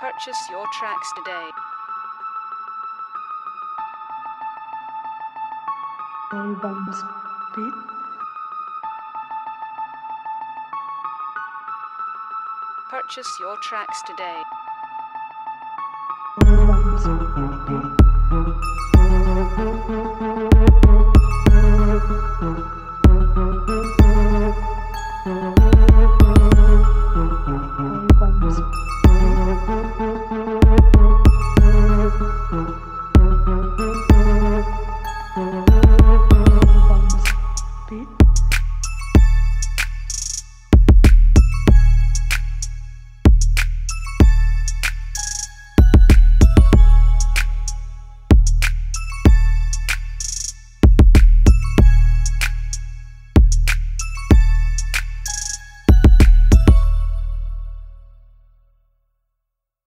Purchase your tracks today. Urban speed. Purchase your tracks today. Mm-hmm.